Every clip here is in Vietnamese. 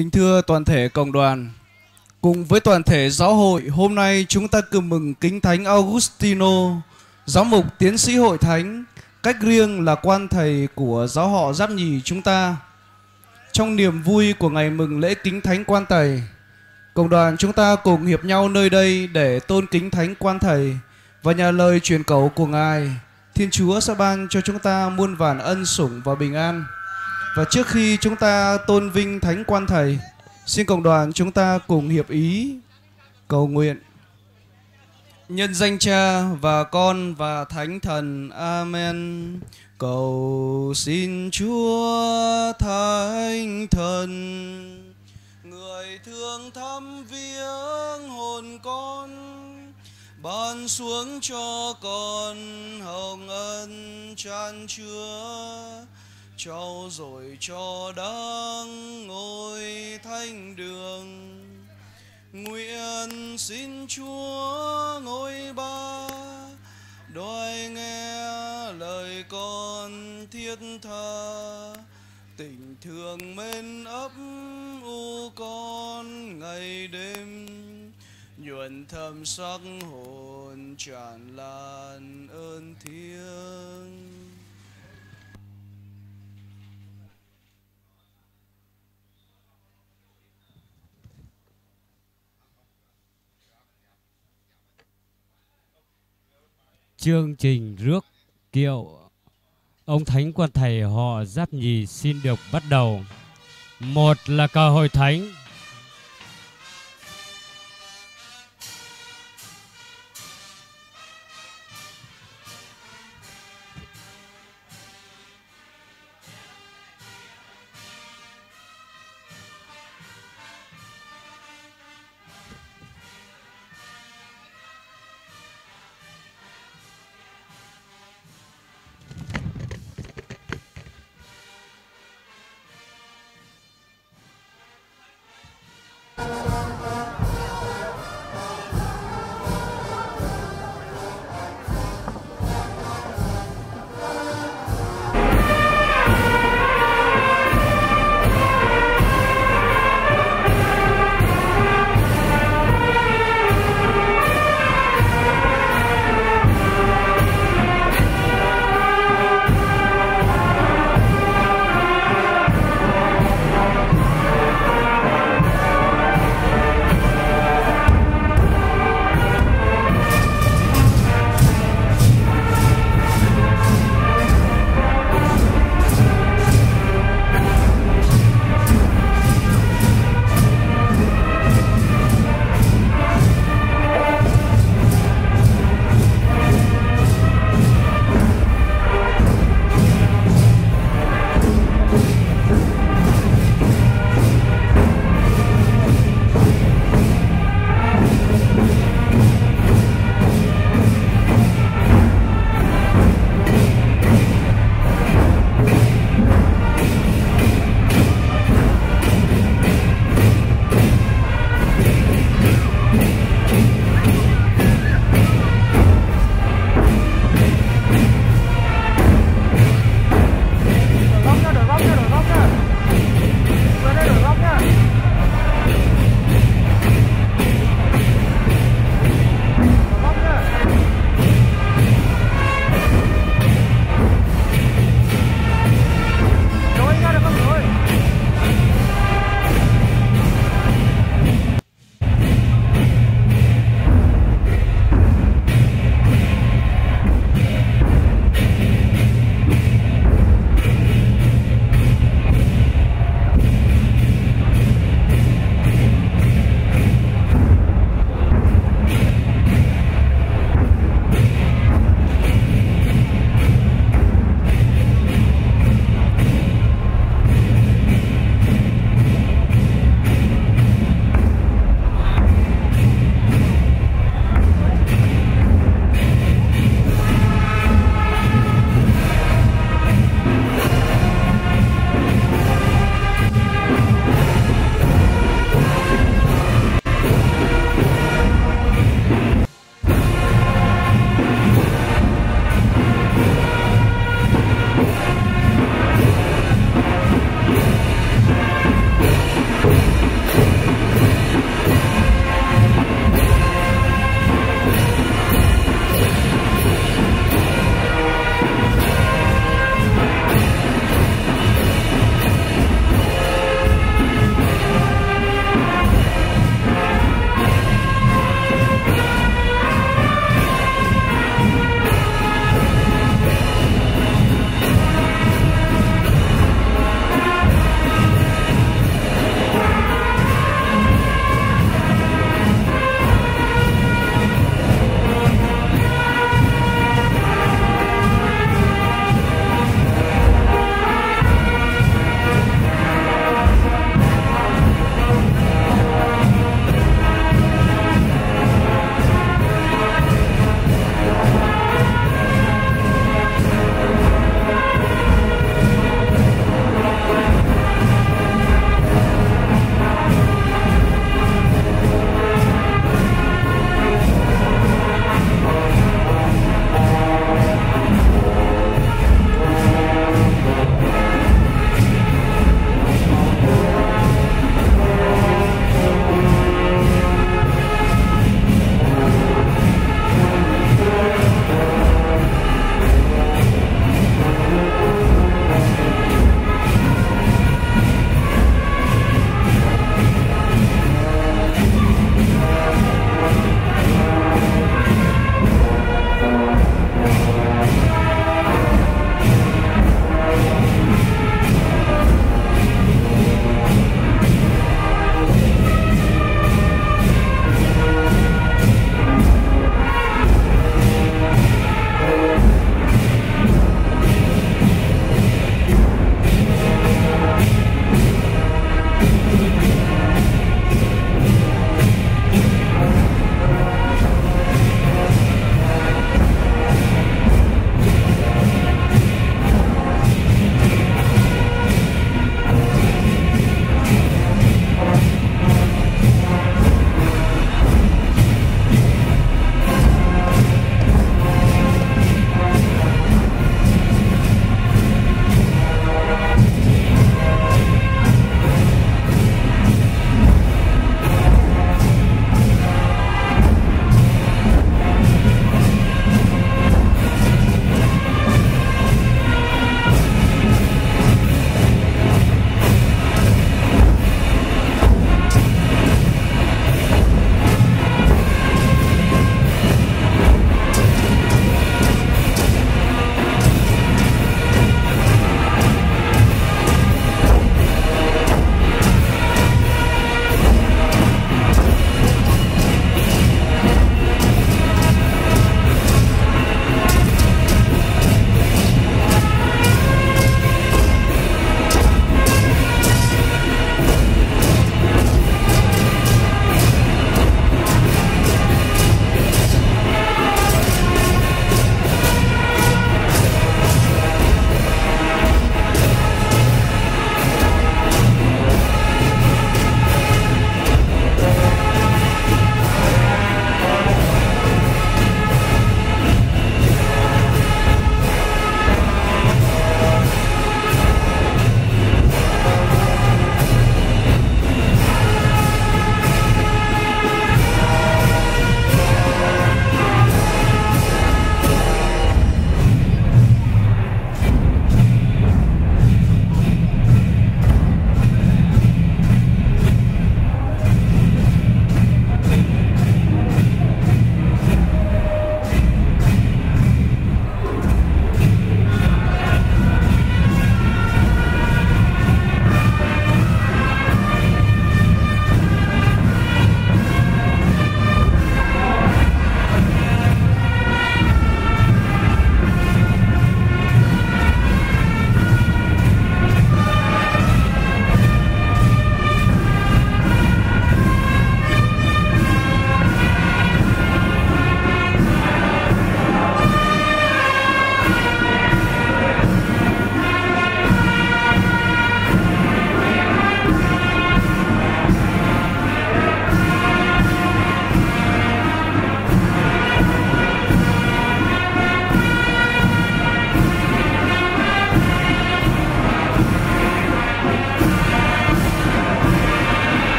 Kính thưa toàn thể cộng đoàn, cùng với toàn thể giáo hội, hôm nay chúng ta cùng mừng Kính Thánh Augustino, giáo mục tiến sĩ hội thánh, cách riêng là quan thầy của giáo họ Giáp Nhì chúng ta. Trong niềm vui của ngày mừng lễ Kính Thánh Quan Thầy, cộng đoàn chúng ta cùng hiệp nhau nơi đây để tôn kính Thánh Quan Thầy và nhà lời truyền cầu của Ngài. Thiên Chúa sẽ ban cho chúng ta muôn vàn ân sủng và bình an. Và trước khi chúng ta tôn vinh Thánh Quan Thầy, xin cộng đoàn chúng ta cùng hiệp ý cầu nguyện. Nhân danh Cha và Con và Thánh Thần. Amen. Cầu xin Chúa Thánh Thần người thương thăm viếng hồn con ban xuống cho con hồng ân chan chứa trao rồi cho đáng ngồi thanh đường. Nguyện xin chúa ngôi ba đòi nghe lời con thiết tha. Tình thương mến ấp u con ngày đêm, nhuận thầm sắc hồn tràn lan ơn thiêng. Chương trình rước kiệu. Ông thánh quan thầy họ giáp nhì xin được bắt đầu. Một là cờ hội thánh.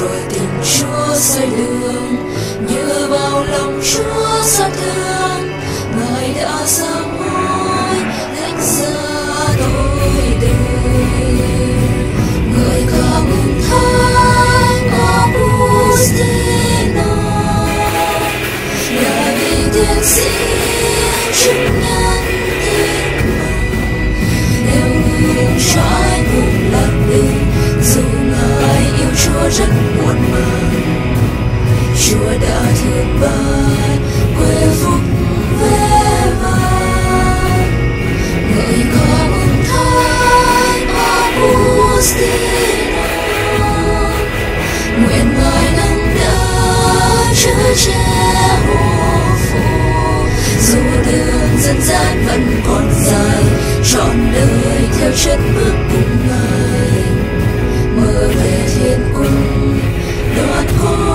rồi tình chúa soi đường như bao lòng chúa xót thương. Ngài đã ra môi đánh ra tôi đời người có ơn thái Augustino là vì tiến sĩ chứng nhân tin mừng nếu người cho. dân gian vẫn còn dài. Trọn đời theo chất bước cùng ngài. Mơ về thiên cung đó có